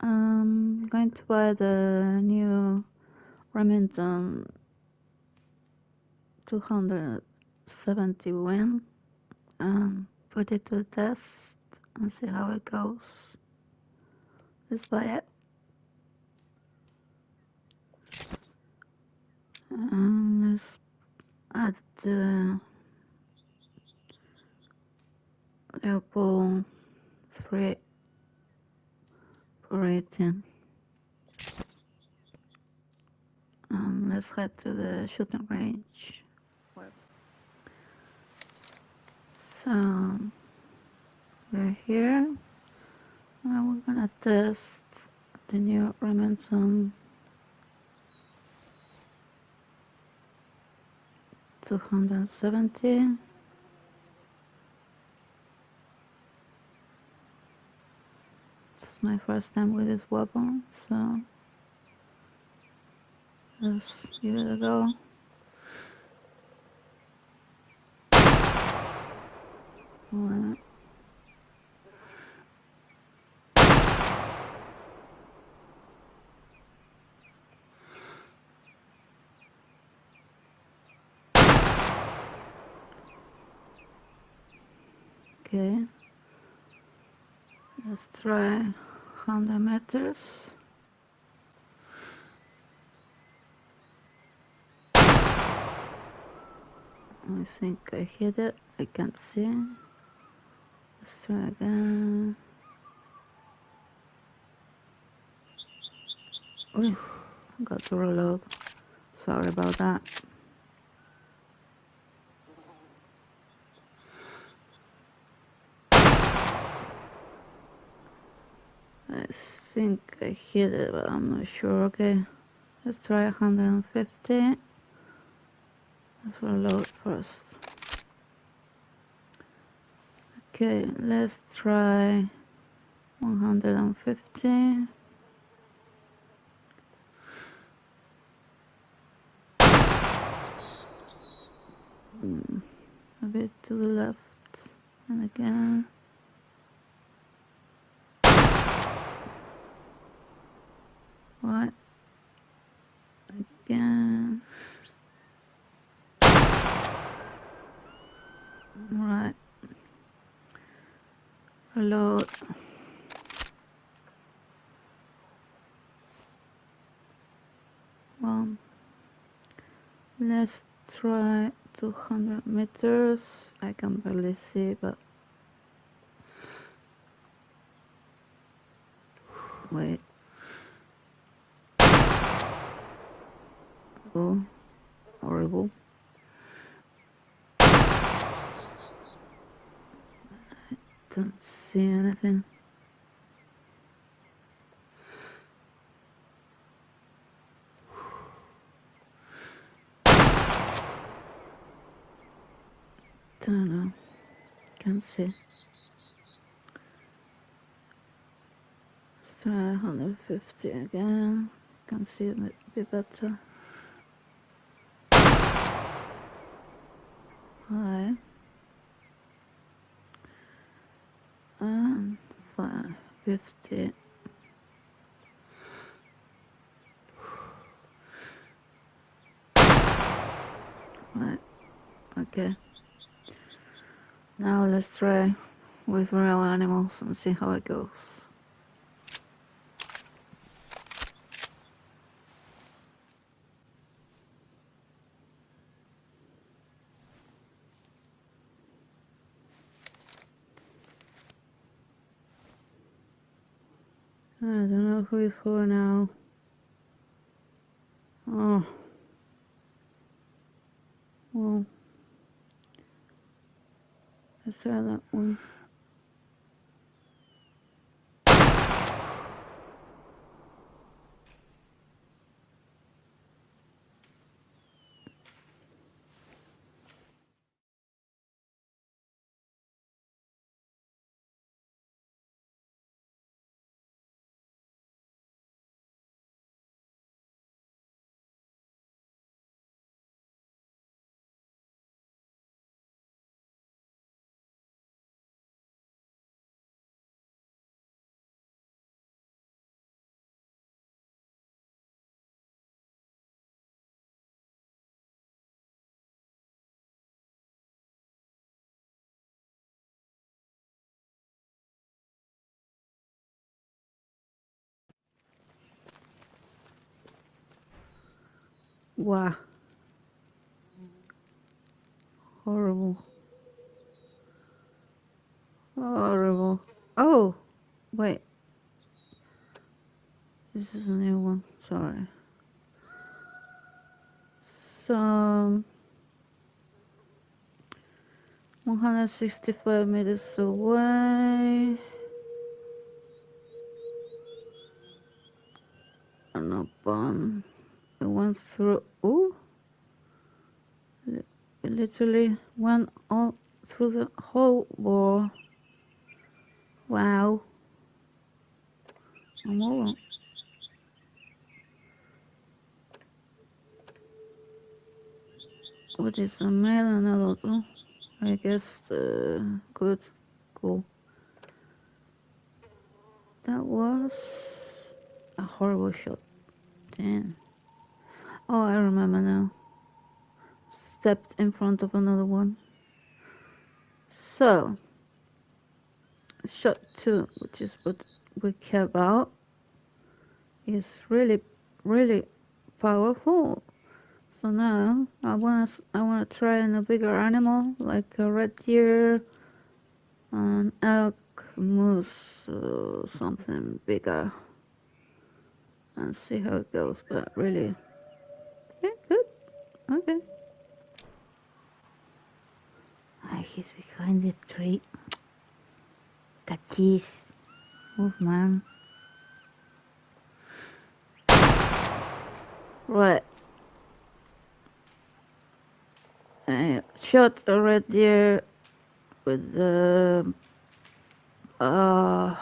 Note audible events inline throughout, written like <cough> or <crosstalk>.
I'm going to buy the new Remington 270 win and um, put it to the test and see how it goes. Let's buy it. And let's add the Leupold 3 rating. Um, let's head to the shooting range. So we're here. Now we're gonna test the new Remington 270. It's my first time with this weapon, so let's give it a go. Alright. Okay. Let's try 100 meters. I think I hit it. I can't see. Let's try again. Oof, got to reload. Sorry about that. I think I hit it, but I'm not sure. Okay, let's try 150. Let's reload first. Okay, let's try 150. Mm, a bit to the left, and again. What? Again. Right. Reload. Well, let's try 200 meters. I can barely see, but wait. Oh, horrible. I don't see anything. Don't know. Can't see. Let's try 150 again. Can see it a bit better. Hi. And 550. Right. Okay. Now let's try with real animals and see how it goes. For now. Oh. Well. Let's try that one. Wow. Horrible. Horrible. Oh! Wait. This is a new one. Sorry. So... 165 meters away. And a bomb. It went through. Ooh! It literally went all through the whole wall. Wow. I'm all What is a male and a I guess uh, good, cool. That was a horrible shot. Damn. Oh, I remember now. Stepped in front of another one. So, shot two, which is what we care about, is really, really powerful. So now I wanna I wanna try in a bigger animal like a red deer, an elk, moose, something bigger, and see how it goes. But really, yeah, good. Okay. Ah, he's behind the tree. Cachis. Move, man. Right. I shot a red deer with the uh,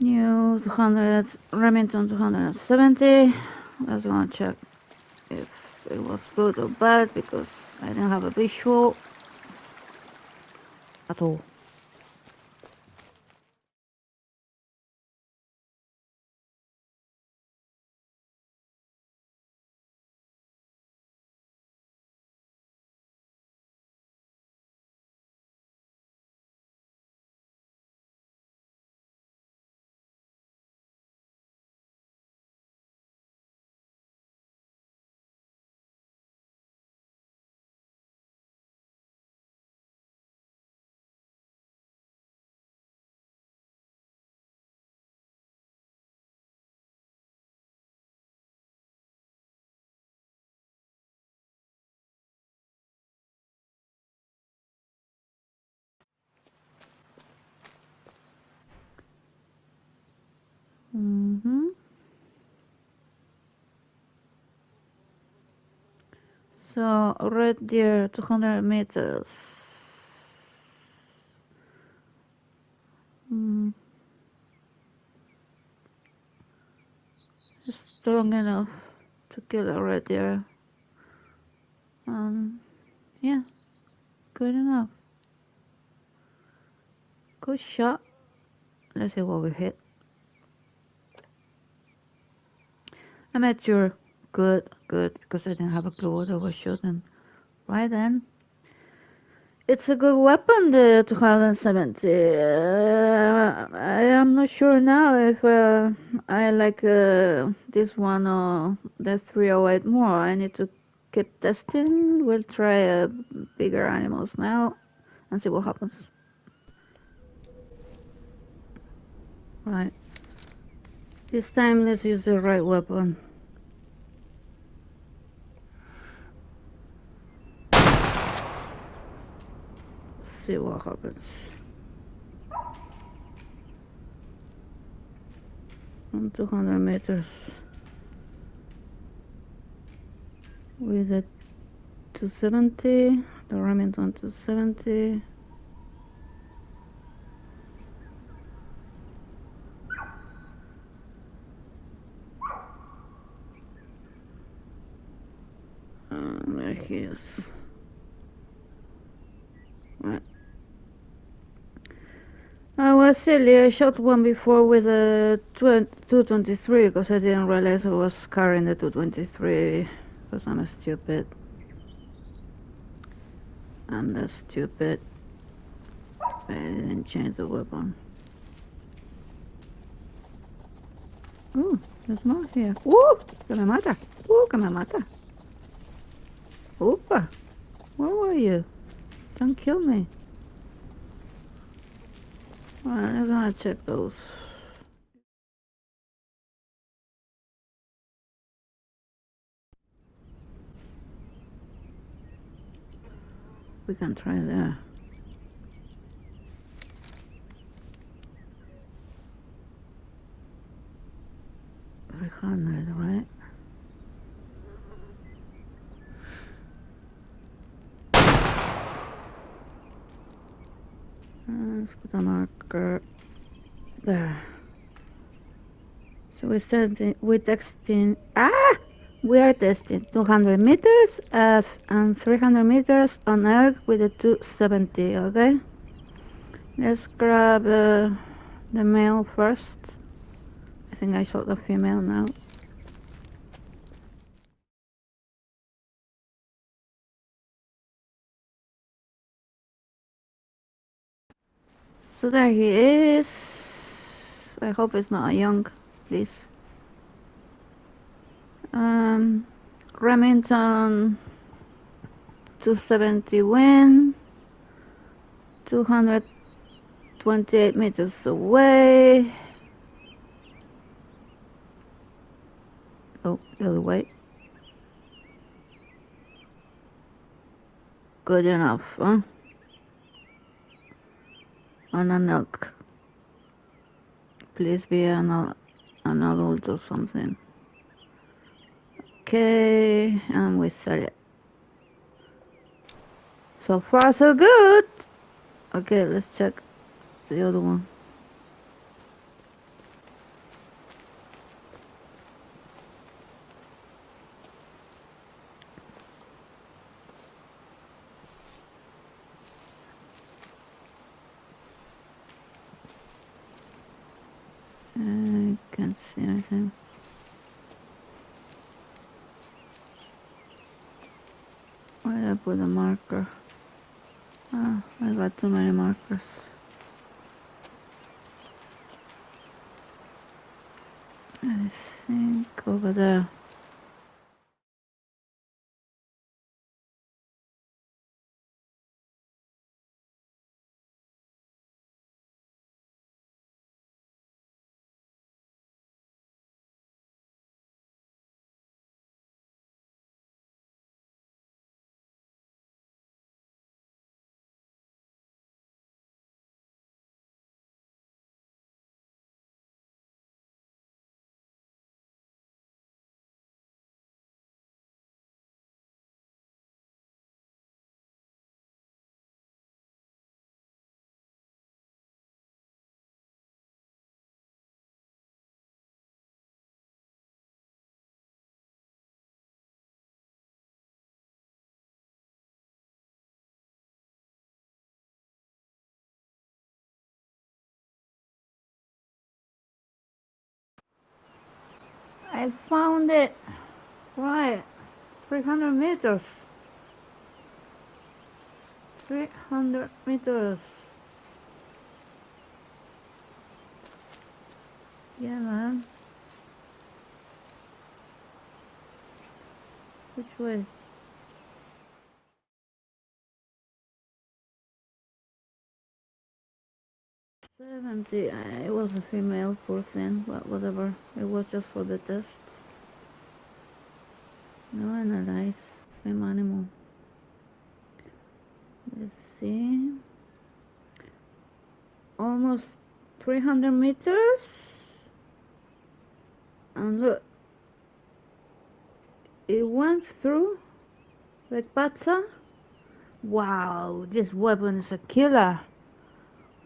new 200 Remington 270. let's go and check if it was good or bad because I didn't have a visual at all. So red deer, 200 meters. Mm. Strong enough to kill a red deer. Um, yeah, good enough. Good shot. Let's see what we hit. Amateur. Good, good, because I didn't have a clue what I was shooting. Right then. It's a good weapon, the 270. Uh, I am not sure now if uh, I like uh, this one or the 308 more. I need to keep testing. We'll try uh, bigger animals now and see what happens. Right. This time let's use the right weapon. See what happens. On 200 meters with a 270, the Remington 270. And there he is. Right. Silly, I shot one before with a 223 because I didn't realize I was carrying the 223 because I'm stupid. I'm a stupid. I didn't change the weapon. Ooh, There's more here. ¡Uh! Que me mata. ¡Uh! Que me mata. Opa. Where were you? Don't kill me. I'm gonna check those. We can try there. Three hundred, right? Uh, Put a there. So we said we texting. Ah, we are testing 200 meters and 300 meters on air with the 270. Okay. Let's grab uh, the male first. I think I shot the female now. So there he is. I hope it's not a young, please. Um, Remington 270 wind, 228 meters away. Oh, the other way. Good enough, huh? On an elk. Please be an adult or something. Okay, and we sell it. So far, so good. Okay, let's check the other one. I can't see anything. Why did I put a marker? Ah, I got too many markers. I think over there. I found it. Right. 300 meters. 300 meters. Yeah, man. Which way? It was a female, poor thing, but whatever. It was just for the test. No analyze. Same animal. Let's see. Almost 300 meters. And look. It went through like pizza. Wow, this weapon is a killer.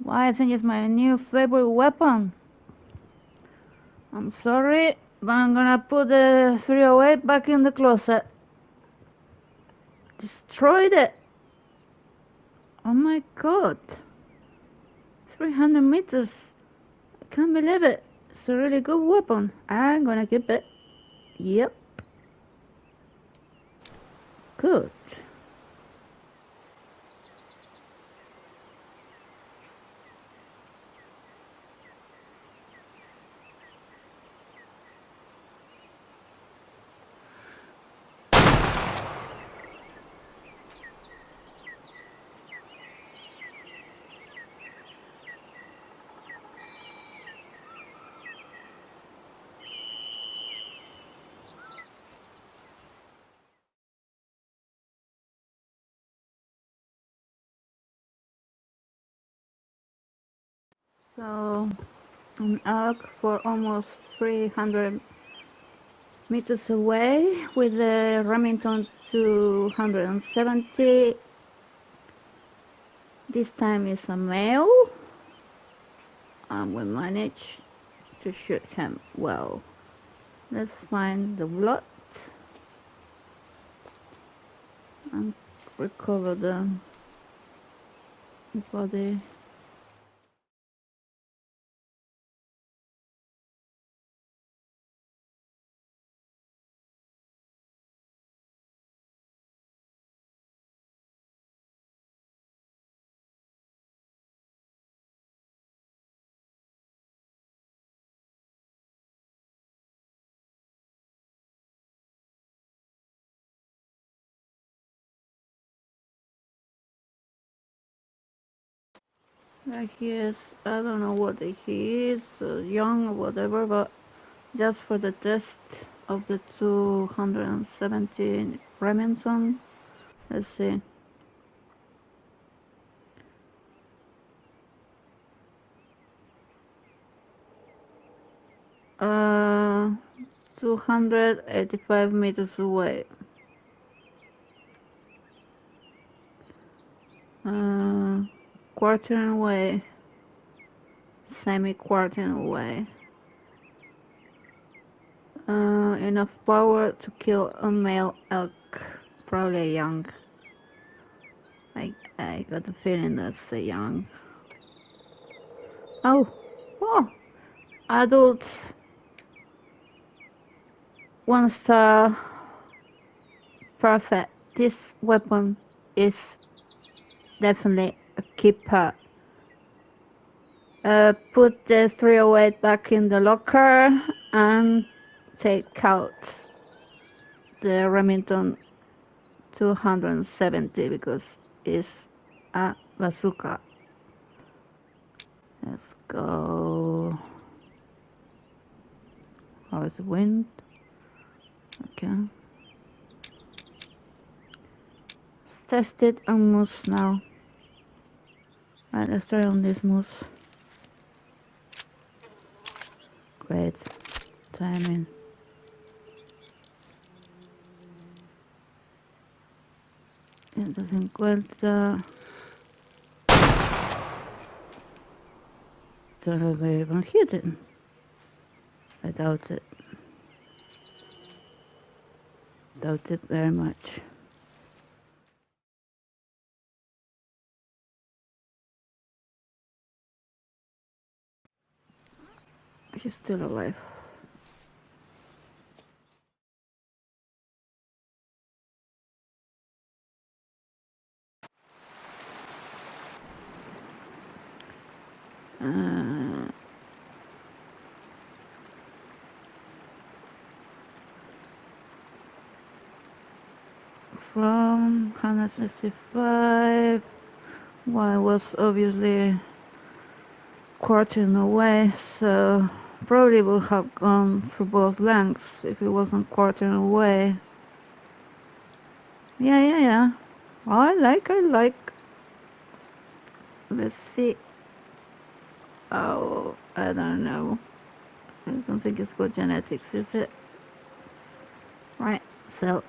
Why I think it's my new favorite weapon. I'm sorry, but I'm gonna put the 308 back in the closet. Destroyed it. Oh my god. 300 meters. I can't believe it. It's a really good weapon. I'm gonna keep it. Yep. Good. So, an arc for almost 300 meters away with the Remington 270. This time is a male, and we managed to shoot him well. Let's find the blood and recover the body. He is, I don't know what he is, uh, young or whatever, but just for the test of the 217 Remington, let's see. Uh, 285 meters away. Uh, quarter away. Semi quarter away. Uh, enough power to kill a male elk, probably young. I I got the feeling that's a young. Oh, oh, adult one star perfect this weapon is definitely keeper uh, put the 308 back in the locker and take out the Remington 270 because it's a bazooka let's go how is the wind Okay. Let's test it moose now. Right, let's try on this moose. Great. Timing. Cincuenta. Don't know I even hit it. I doubt it. doubt it very much. Still alive. Uh, from 165 well was obviously quartering away so probably would have gone through both lengths if it wasn't quartering away yeah yeah yeah. I like I like. Let's see. Oh I don't know. I don't think it's good genetics is it? Right so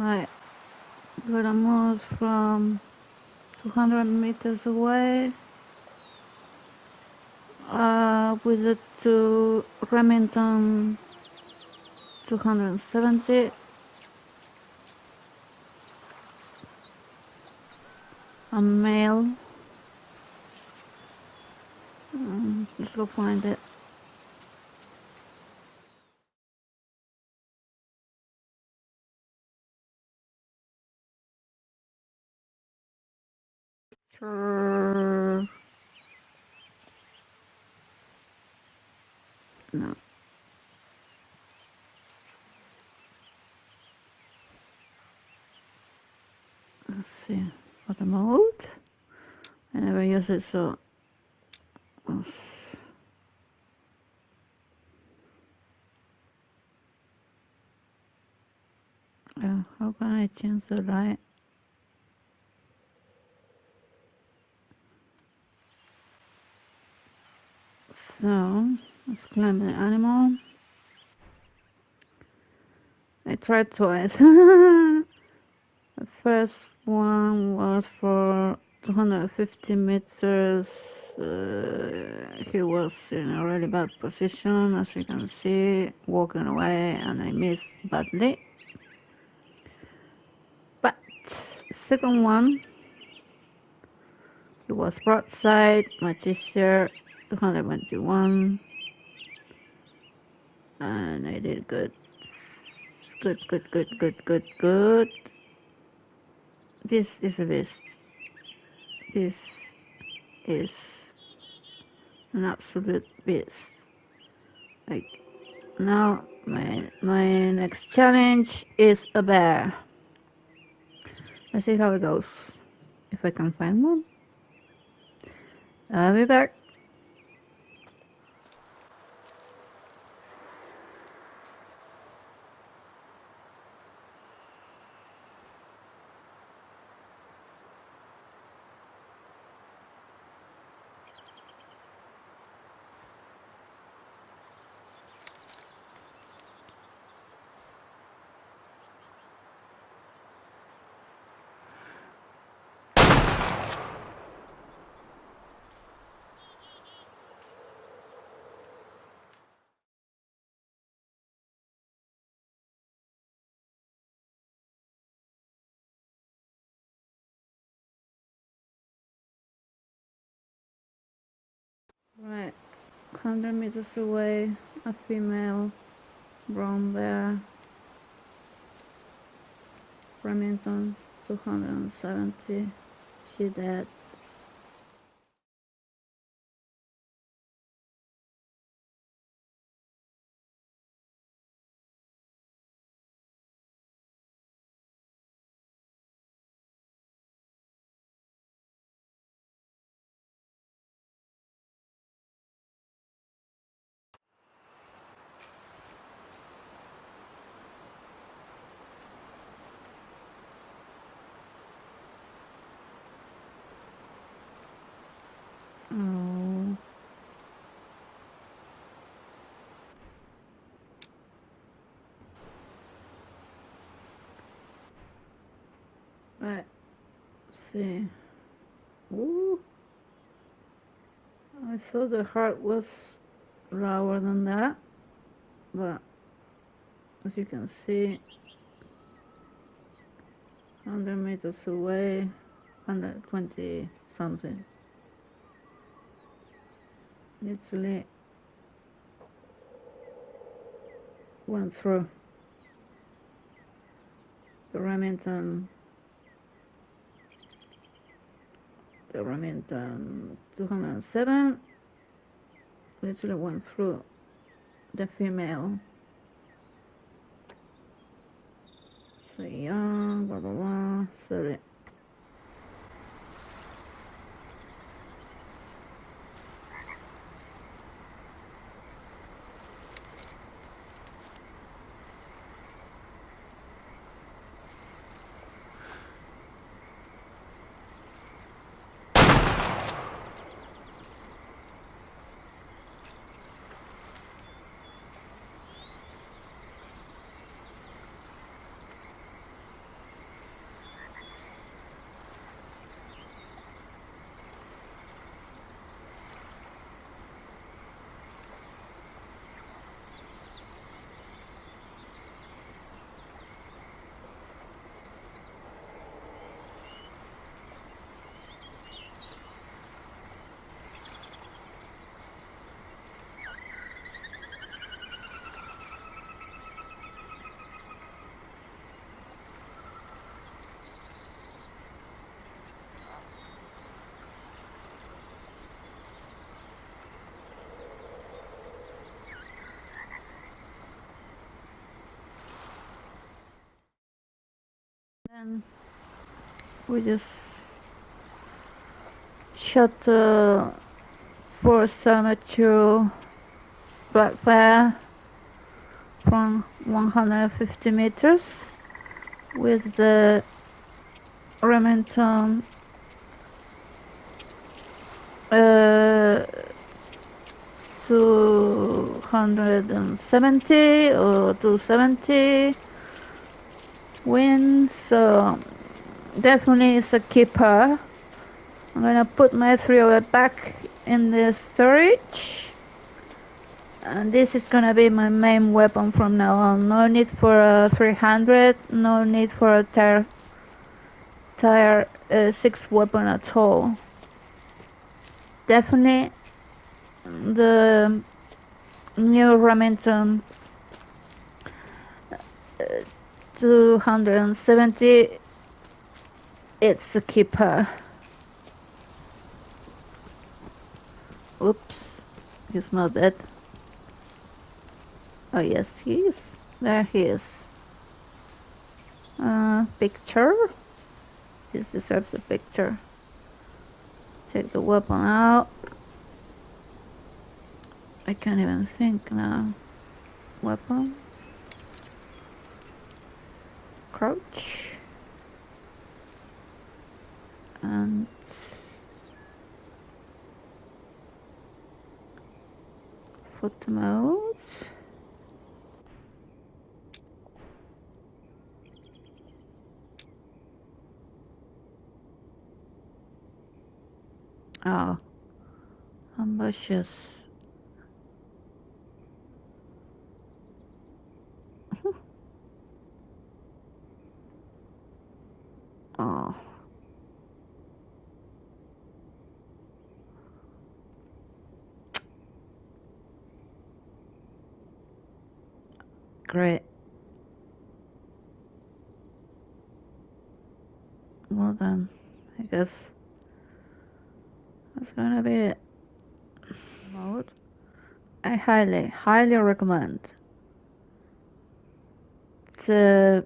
Right, got a moose from 200 meters away uh, with the two Remington 270 a male. Mm, let's go find it see. For the mode. I never use it so uh, how can I change the light? So, let's climb the animal. I tried twice. <laughs> first one was for 250 meters. Uh, he was in a really bad position, as you can see, walking away, and I missed badly. But second one, it was broadside, much easier, 221 and I did good good good good good good good this is a beast this is an absolute beast like now my my next challenge is a bear. Let's see how it goes. If I can find one. I'll be back Right, 100 meters away, a female brown bear, Remington, 270, she dead. Oh. Right, let's see. Ooh. I saw the heart was lower than that, but as you can see, 100 meters away, 120 something. Literally went through the Remington the Remington um, 207 literally went through the female. So yeah blah blah blah. Sorry And we just shot the first amateur black bear from 150 meters with the Remington uh, 270 or 270 wind so definitely it's a keeper I'm gonna put my 308 back in the storage. And this is gonna be my main weapon from now on. No need for a 300 no need for a tire tire uh, 6 weapon at all. Definitely the new Remington uh, 270 it's a keeper. Oops he's not dead. Oh yes he is. There he is. Uh, picture. This deserves a picture. Take the weapon out. I can't even think now. Weapon crouch and um, foot mode. Oh ambitious oh great well then I guess that's gonna be it. Mode I highly highly recommend the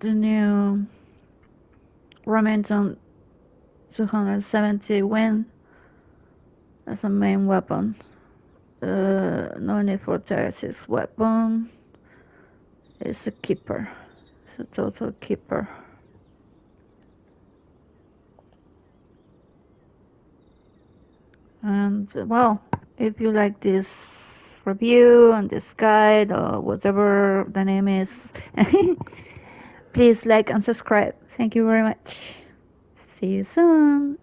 the new Remington 270 Win as a main weapon. Uh, no need for terrorist weapon it's a keeper. It's a total keeper. And well if you like this review and this guide or whatever the name is <laughs> please like and subscribe. Thank you very much. See you soon